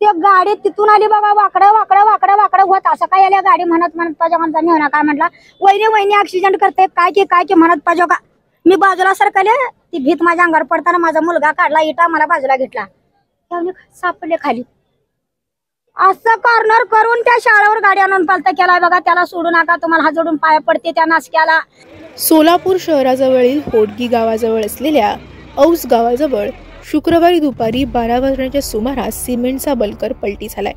ते गाडी तिथून आली बाबा वाकडं वाकडं वाकडं वाकडं होत. असं काय आल्या गाडी म्हणत म्हणत पाहिजे म्हणता मी काय म्हटला? वहिनी वहिनी ऍक्सिडेंट करते काय की काय की म्हणत पाहिजे का? मी बाजूला सरकले ती भीत माझ्या अंगावर पडताना माझा मुलगा काढला इटा मला बाजूला घेतला. सापडले खाली. असं कॉर्नर करून त्या शाळेवर गाडी आणून पालता केला बघा त्याला सोडू नका तुम्हाला हा जोडून पाया पडते त्या नासक्याला. सोलापूर शहराजवळील होडगी गावाजवळ असलेल्या औस गावाजवळ शुक्रवारी दुपारी बारा वाजण्याच्या सुमारास सिमेंटचा बलकर पलटी झालाय.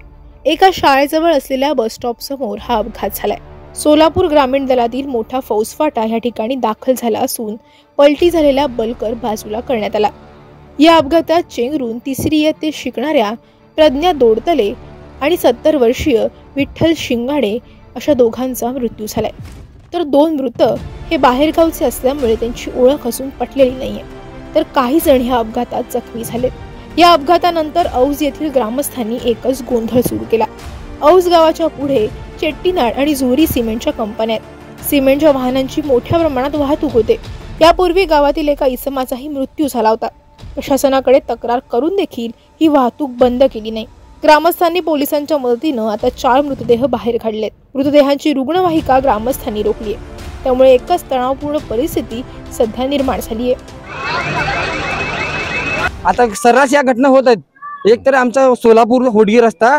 एका शाळेजवळ असलेल्या बस स्टॉप समोर हा अपघात झालाय. सोलापूर ग्रामीण दलातील मोठा फौजफाटा या ठिकाणी दाखल झाला असून पलटी झालेला बलकर बाजूला करण्यात आला. या अपघातात चेंगरून तिसरी इयत्तेत शिकणाऱ्या प्रज्ञा दोडतले आणि सत्तर वर्षीय विठ्ठल शिंगाडे अशा दोघांचा मृत्यू झालाय. तर दोन मृत हे बाहेरगावचे असल्यामुळे त्यांची ओळख असून पटलेली नाहीये. तर काही जण ह्या अपघातात जखमी झालेत. या अपघातानंतर औज येथील ग्रामस्थांनी एकच गोंधळ सुरू केला. औज गावाच्या पुढे चेट्टीनाड आणि झोरी सिमेंटच्या कंपन्या आहेत. सिमेंटच्या वाहनांची मोठ्या प्रमाणात वाहतूक होते. यापूर्वी गावातील एका इसमाचाही मृत्यू झाला होता. प्रशासनाकडे तक्रार करून देखील ही वाहतूक बंद केली नाही. ग्रामस्थांनी पोलिसांच्या मदतीनं आता चार मृतदेह बाहेर काढलेत. मृतदेहांची रुग्णवाहिका ग्रामस्थांनी रोखली आहे. त्यामुळे एकच तणावपूर्ण परिस्थिती सध्या निर्माण झाली आहे. आता सर्रास या घटना होत आहेत. एक तर आमचा सोलापूर होडगी रस्ता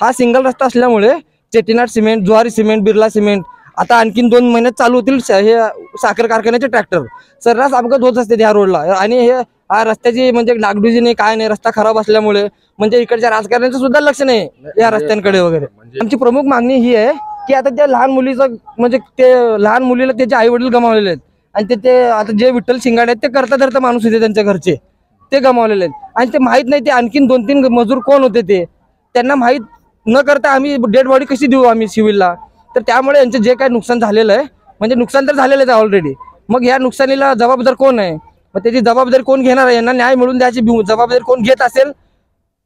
हा सिंगल रस्ता असल्यामुळे Chettinad cement Zuari cement Birla cement आता आणखीन दोन महिन्यात चालू होतील हे साखर कारखान्याचे ट्रॅक्टर. सर्रास अपघात होत असते ह्या रोडला. आणि हे हा रस्त्याची म्हणजे डागडुजी नाही काय नाही रस्ता खराब असल्यामुळे म्हणजे इकडच्या राजकारण्याचं सुद्धा लक्ष नाही या रस्त्यांकडे वगैरे. आमची प्रमुख मागणी ही आहे की आता त्या लहान मुलीचं म्हणजे ते लहान मुलीला त्याचे आई वडील गमावलेले आहेत. आणि ते ते आता जे विठ्ठल शिंगाडे आहेत ते करता धरता माणूस होते त्यांच्या घरचे. ते गमावलेले आहेत. आणि ते माहीत नाही ते आणखीन दोन तीन मजूर कोण होते ते. त्यांना माहीत न करता आम्ही डेड बॉडी कशी देऊ आम्ही सिव्हिलला? तर त्यामुळे यांचं जे काय नुकसान झालेलं आहे म्हणजे नुकसान तर झालेलं आहे ऑलरेडी मग ह्या नुकसानीला जबाबदार कोण आहे? मग त्याची जबाबदारी कोण घेणार आहे? यांना न्याय मिळून द्यायची जबाबदारी कोण घेत असेल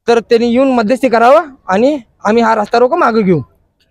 तर त्यांनी येऊन मध्यस्थी करावं आणि आम्ही हा रस्ता रोको मागे घेऊ.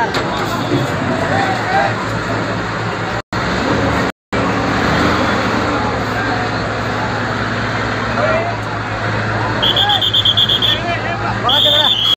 Shut up.